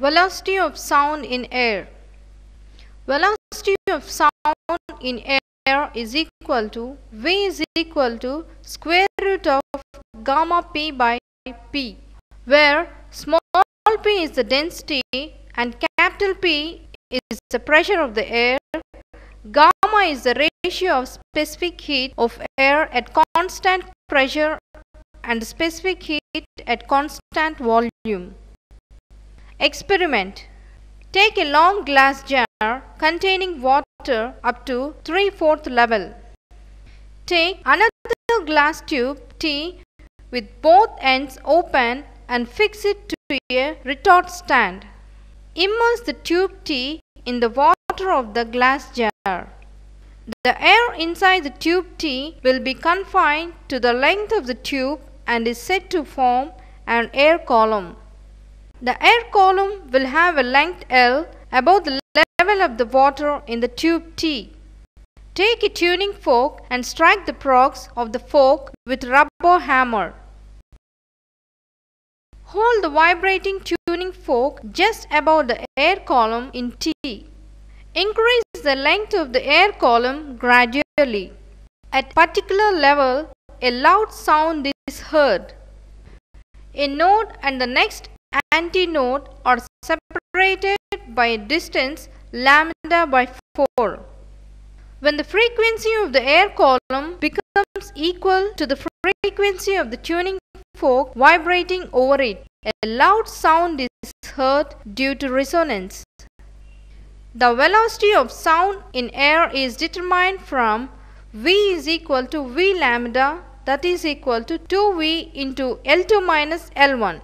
Velocity of sound in air. Velocity of sound in air is equal to V is equal to square root of gamma p by p, where small p is the density and capital P is the pressure of the air. Gamma is the ratio of specific heat of air at constant pressure and specific heat at constant volume. Experiment. Take a long glass jar containing water up to 3 4th level. Take another glass tube T with both ends open and fix it to a retort stand. Immerse the tube T in the water of the glass jar. The air inside the tube T will be confined to the length of the tube and is said to form an air column. The air column will have a length L above the level of the water in the tube T. Take a tuning fork and strike the prongs of the fork with rubber hammer. Hold the vibrating tuning fork just above the air column in T. Increase the length of the air column gradually. At particular level, a loud sound is heard. A node and the next antinode are separated by a distance lambda by 4. When the frequency of the air column becomes equal to the frequency of the tuning fork vibrating over it, a loud sound is heard due to resonance. The velocity of sound in air is determined from V is equal to V lambda that is equal to 2V into L2 minus L1.